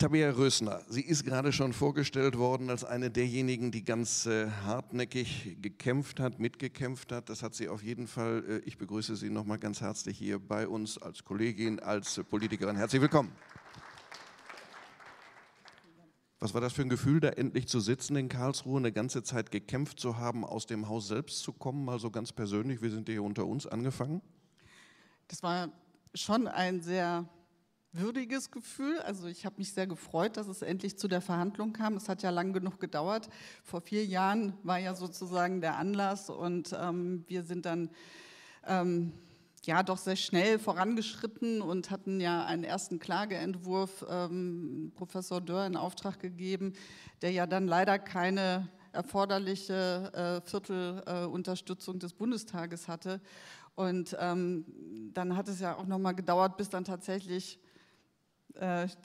Tabea Rösner, sie ist gerade schon vorgestellt worden als eine derjenigen, die ganz äh, hartnäckig gekämpft hat, mitgekämpft hat. Das hat sie auf jeden Fall. Äh, ich begrüße Sie nochmal ganz herzlich hier bei uns als Kollegin, als äh, Politikerin. Herzlich willkommen. Was war das für ein Gefühl, da endlich zu sitzen in Karlsruhe, eine ganze Zeit gekämpft zu haben, aus dem Haus selbst zu kommen, mal so ganz persönlich? Wir sind hier unter uns angefangen. Das war schon ein sehr würdiges Gefühl. Also ich habe mich sehr gefreut, dass es endlich zu der Verhandlung kam. Es hat ja lang genug gedauert. Vor vier Jahren war ja sozusagen der Anlass und ähm, wir sind dann ähm, ja doch sehr schnell vorangeschritten und hatten ja einen ersten Klageentwurf ähm, Professor Dörr in Auftrag gegeben, der ja dann leider keine erforderliche äh, Viertelunterstützung äh, des Bundestages hatte. Und ähm, dann hat es ja auch noch mal gedauert, bis dann tatsächlich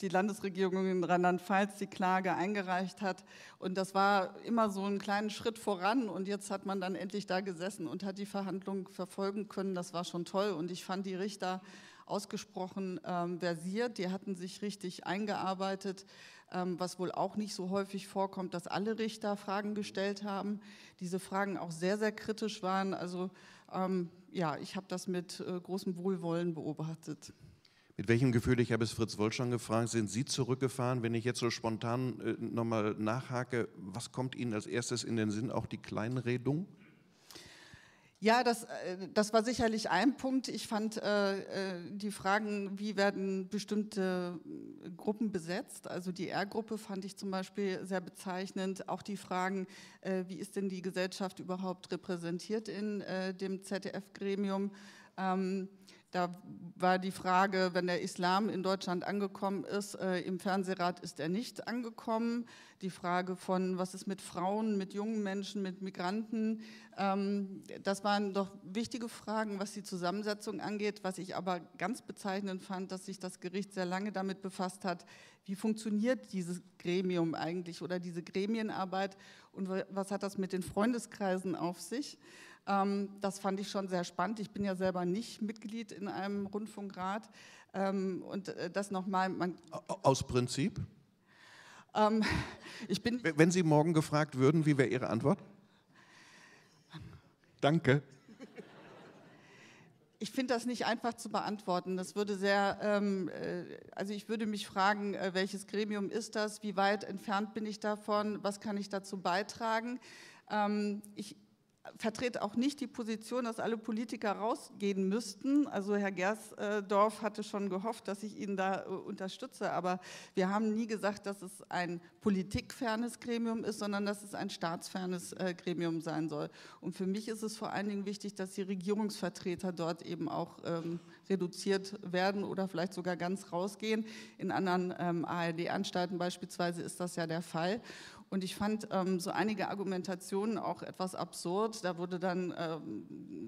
die Landesregierung in Rheinland-Pfalz die Klage eingereicht hat. Und das war immer so ein kleiner Schritt voran. Und jetzt hat man dann endlich da gesessen und hat die Verhandlungen verfolgen können. Das war schon toll. Und ich fand die Richter ausgesprochen ähm, versiert. Die hatten sich richtig eingearbeitet, ähm, was wohl auch nicht so häufig vorkommt, dass alle Richter Fragen gestellt haben. Diese Fragen auch sehr, sehr kritisch waren. Also ähm, ja, ich habe das mit äh, großem Wohlwollen beobachtet. Mit welchem Gefühl, ich habe es Fritz Woll schon gefragt, sind Sie zurückgefahren? Wenn ich jetzt so spontan äh, nochmal nachhake, was kommt Ihnen als erstes in den Sinn? Auch die Kleinredung? Ja, das, äh, das war sicherlich ein Punkt. Ich fand äh, äh, die Fragen, wie werden bestimmte Gruppen besetzt, also die R-Gruppe fand ich zum Beispiel sehr bezeichnend. Auch die Fragen, äh, wie ist denn die Gesellschaft überhaupt repräsentiert in äh, dem ZDF-Gremium? Ähm, da war die Frage, wenn der Islam in Deutschland angekommen ist, äh, im Fernsehrat ist er nicht angekommen. Die Frage von, was ist mit Frauen, mit jungen Menschen, mit Migranten. Ähm, das waren doch wichtige Fragen, was die Zusammensetzung angeht. Was ich aber ganz bezeichnend fand, dass sich das Gericht sehr lange damit befasst hat, wie funktioniert dieses Gremium eigentlich oder diese Gremienarbeit und was hat das mit den Freundeskreisen auf sich. Ähm, das fand ich schon sehr spannend. Ich bin ja selber nicht Mitglied in einem Rundfunkrat. Ähm, und äh, das nochmal. Aus Prinzip? Ähm, ich bin Wenn Sie morgen gefragt würden, wie wäre Ihre Antwort? Danke. Ich finde das nicht einfach zu beantworten. Das würde sehr, ähm, äh, also ich würde mich fragen, äh, welches Gremium ist das? Wie weit entfernt bin ich davon? Was kann ich dazu beitragen? Ähm, ich, vertrete auch nicht die Position, dass alle Politiker rausgehen müssten. Also Herr Gersdorf hatte schon gehofft, dass ich ihn da äh, unterstütze, aber wir haben nie gesagt, dass es ein politikfernes Gremium ist, sondern dass es ein staatsfernes äh, Gremium sein soll. Und für mich ist es vor allen Dingen wichtig, dass die Regierungsvertreter dort eben auch ähm, reduziert werden oder vielleicht sogar ganz rausgehen. In anderen ähm, ARD-Anstalten beispielsweise ist das ja der Fall. Und ich fand ähm, so einige Argumentationen auch etwas absurd. Da wurde dann ähm,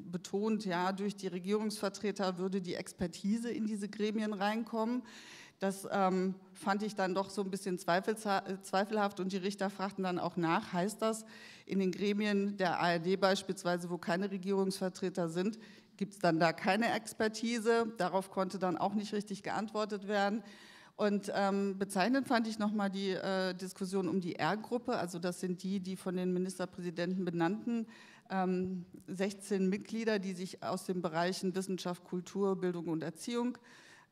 betont, ja, durch die Regierungsvertreter würde die Expertise in diese Gremien reinkommen. Das ähm, fand ich dann doch so ein bisschen zweifelhaft und die Richter fragten dann auch nach, heißt das, in den Gremien der ARD beispielsweise, wo keine Regierungsvertreter sind, gibt es dann da keine Expertise? Darauf konnte dann auch nicht richtig geantwortet werden. Und ähm, bezeichnend fand ich nochmal die äh, Diskussion um die R-Gruppe, also das sind die, die von den Ministerpräsidenten benannten, ähm, 16 Mitglieder, die sich aus den Bereichen Wissenschaft, Kultur, Bildung und Erziehung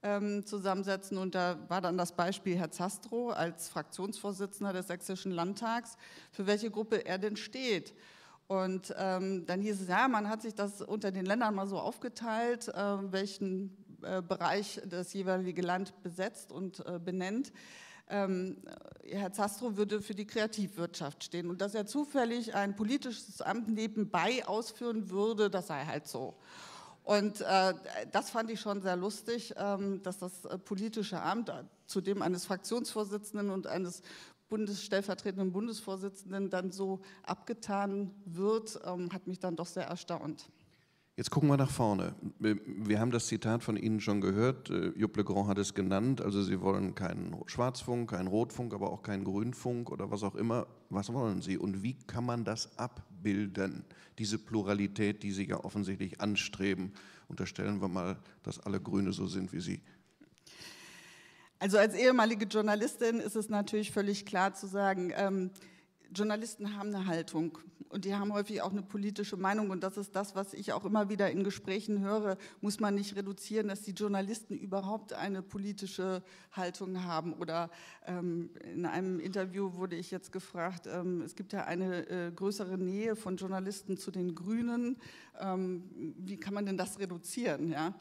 ähm, zusammensetzen. Und da war dann das Beispiel Herr Zastrow als Fraktionsvorsitzender des Sächsischen Landtags, für welche Gruppe er denn steht. Und ähm, dann hieß es, ja, man hat sich das unter den Ländern mal so aufgeteilt, äh, welchen Bereich das jeweilige Land besetzt und äh, benennt. Ähm, Herr Zastrow würde für die Kreativwirtschaft stehen und dass er zufällig ein politisches Amt nebenbei ausführen würde, das sei halt so. Und äh, das fand ich schon sehr lustig, ähm, dass das äh, politische Amt, äh, zudem eines Fraktionsvorsitzenden und eines Bundesstellvertretenden Bundesvorsitzenden dann so abgetan wird, ähm, hat mich dann doch sehr erstaunt. Jetzt gucken wir nach vorne. Wir haben das Zitat von Ihnen schon gehört. Äh, Jupp Legrand hat es genannt. Also Sie wollen keinen Schwarzfunk, keinen Rotfunk, aber auch keinen Grünfunk oder was auch immer. Was wollen Sie und wie kann man das abbilden? Diese Pluralität, die Sie ja offensichtlich anstreben. Unterstellen wir mal, dass alle Grüne so sind wie Sie. Also als ehemalige Journalistin ist es natürlich völlig klar zu sagen, ähm, Journalisten haben eine Haltung und die haben häufig auch eine politische Meinung und das ist das, was ich auch immer wieder in Gesprächen höre, muss man nicht reduzieren, dass die Journalisten überhaupt eine politische Haltung haben oder ähm, in einem Interview wurde ich jetzt gefragt, ähm, es gibt ja eine äh, größere Nähe von Journalisten zu den Grünen, ähm, wie kann man denn das reduzieren? Ja?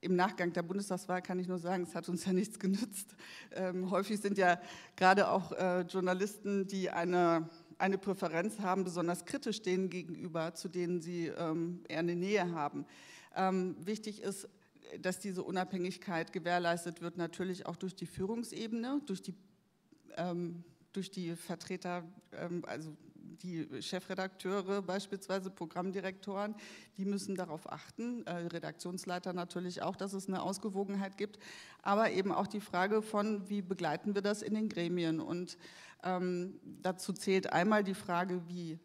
Im Nachgang der Bundestagswahl kann ich nur sagen, es hat uns ja nichts genützt. Ähm, häufig sind ja gerade auch äh, Journalisten, die eine, eine Präferenz haben, besonders kritisch denen gegenüber, zu denen sie ähm, eher eine Nähe haben. Ähm, wichtig ist, dass diese Unabhängigkeit gewährleistet wird, natürlich auch durch die Führungsebene, durch die, ähm, durch die Vertreter, ähm, also die Chefredakteure, beispielsweise Programmdirektoren, die müssen darauf achten, äh, Redaktionsleiter natürlich auch, dass es eine Ausgewogenheit gibt, aber eben auch die Frage von, wie begleiten wir das in den Gremien. Und ähm, dazu zählt einmal die Frage, wie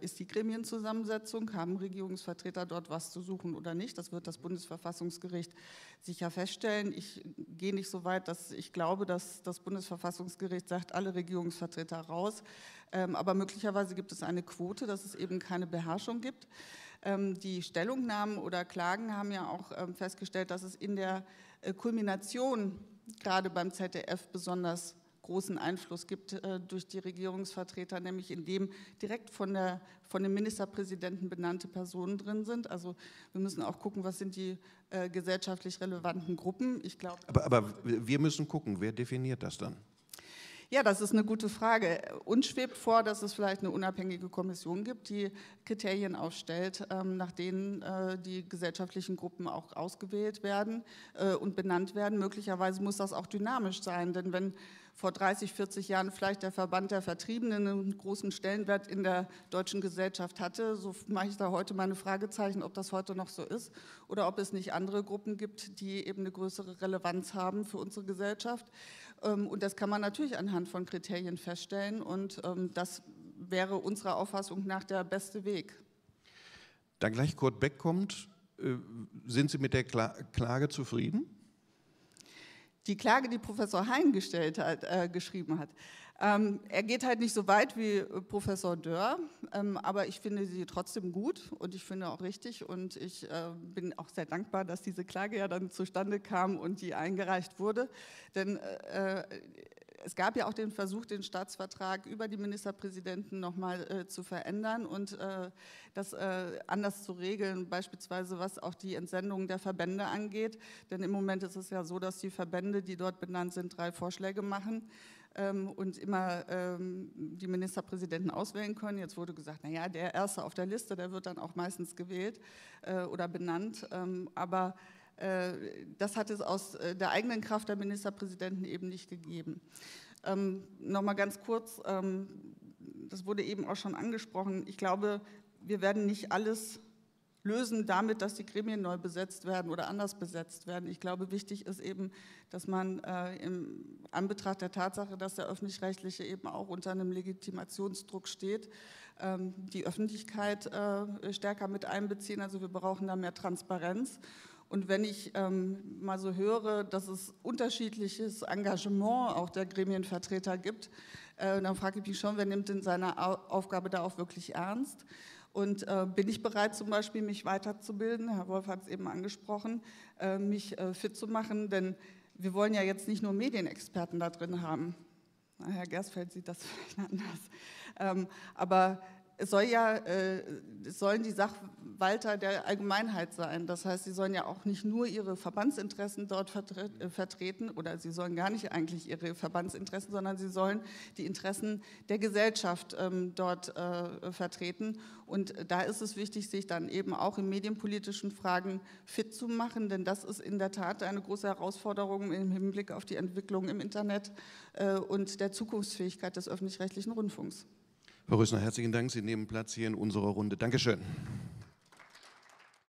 ist die Gremienzusammensetzung, haben Regierungsvertreter dort was zu suchen oder nicht. Das wird das Bundesverfassungsgericht sicher feststellen. Ich gehe nicht so weit, dass ich glaube, dass das Bundesverfassungsgericht sagt, alle Regierungsvertreter raus. Ähm, aber möglicherweise gibt es eine Quote, dass es eben keine Beherrschung gibt. Ähm, die Stellungnahmen oder Klagen haben ja auch ähm, festgestellt, dass es in der äh, Kulmination gerade beim ZDF besonders großen Einfluss gibt äh, durch die Regierungsvertreter, nämlich indem direkt von, der, von dem Ministerpräsidenten benannte Personen drin sind. Also wir müssen auch gucken, was sind die äh, gesellschaftlich relevanten Gruppen. Ich glaube. Aber, aber wir müssen gucken, wer definiert das dann? Ja, das ist eine gute Frage. Uns schwebt vor, dass es vielleicht eine unabhängige Kommission gibt, die Kriterien aufstellt, ähm, nach denen äh, die gesellschaftlichen Gruppen auch ausgewählt werden äh, und benannt werden. Möglicherweise muss das auch dynamisch sein, denn wenn vor 30, 40 Jahren vielleicht der Verband der Vertriebenen einen großen Stellenwert in der deutschen Gesellschaft hatte. So mache ich da heute meine Fragezeichen, ob das heute noch so ist oder ob es nicht andere Gruppen gibt, die eben eine größere Relevanz haben für unsere Gesellschaft. Ähm, und das kann man natürlich anhand von Kriterien feststellen und ähm, das wäre unserer Auffassung nach der beste Weg. Da gleich Kurt Beck kommt, äh, sind Sie mit der Klage zufrieden? Die Klage, die Professor Hein gestellt hat, äh, geschrieben hat. Ähm, er geht halt nicht so weit wie äh, Professor Dörr, ähm, aber ich finde sie trotzdem gut und ich finde auch richtig und ich äh, bin auch sehr dankbar, dass diese Klage ja dann zustande kam und die eingereicht wurde, denn äh, es gab ja auch den Versuch, den Staatsvertrag über die Ministerpräsidenten nochmal äh, zu verändern und äh, das äh, anders zu regeln, beispielsweise was auch die Entsendung der Verbände angeht. Denn im Moment ist es ja so, dass die Verbände, die dort benannt sind, drei Vorschläge machen ähm, und immer ähm, die Ministerpräsidenten auswählen können. Jetzt wurde gesagt, naja, der Erste auf der Liste, der wird dann auch meistens gewählt äh, oder benannt. Ähm, aber das hat es aus äh, der eigenen Kraft der Ministerpräsidenten eben nicht gegeben. Ähm, Nochmal ganz kurz, ähm, das wurde eben auch schon angesprochen, ich glaube, wir werden nicht alles lösen damit, dass die Gremien neu besetzt werden oder anders besetzt werden. Ich glaube, wichtig ist eben, dass man äh, im Anbetracht der Tatsache, dass der öffentlich-rechtliche eben auch unter einem Legitimationsdruck steht, ähm, die Öffentlichkeit äh, stärker mit einbeziehen. Also wir brauchen da mehr Transparenz. Und wenn ich ähm, mal so höre, dass es unterschiedliches Engagement auch der Gremienvertreter gibt, äh, dann frage ich mich schon, wer nimmt denn seine Aufgabe da auch wirklich ernst? Und äh, bin ich bereit, zum Beispiel mich weiterzubilden? Herr Wolf hat es eben angesprochen, äh, mich äh, fit zu machen, denn wir wollen ja jetzt nicht nur Medienexperten da drin haben. Herr Gersfeld sieht das vielleicht anders. Ähm, aber es soll ja, äh, sollen die Sachwalter der Allgemeinheit sein. Das heißt, sie sollen ja auch nicht nur ihre Verbandsinteressen dort vertre äh, vertreten oder sie sollen gar nicht eigentlich ihre Verbandsinteressen, sondern sie sollen die Interessen der Gesellschaft ähm, dort äh, vertreten. Und da ist es wichtig, sich dann eben auch in medienpolitischen Fragen fit zu machen, denn das ist in der Tat eine große Herausforderung im Hinblick auf die Entwicklung im Internet äh, und der Zukunftsfähigkeit des öffentlich-rechtlichen Rundfunks. Frau Rösner, herzlichen Dank. Sie nehmen Platz hier in unserer Runde. Dankeschön.